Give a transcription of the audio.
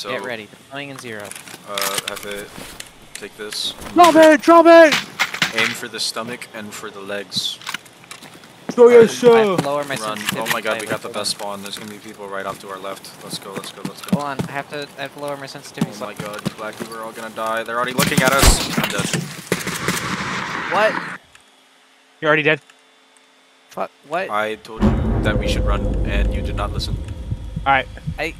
So Get ready. Deploying in zero. Uh, have it take this. Drop it! Drop it! Aim for the stomach and for the legs. So yes, sure. Lower my Run. Oh my god, we got the best spawn. There's gonna be people right off to our left. Let's go, let's go, let's go. Hold on. I have to. I have to lower my sensitivity. Oh my god, black. we're all gonna die. They're already looking at us. I'm dead. What? You're already dead. Fuck. What? I told you that we should run, and you did not listen. Alright. I